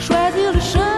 摔碎了身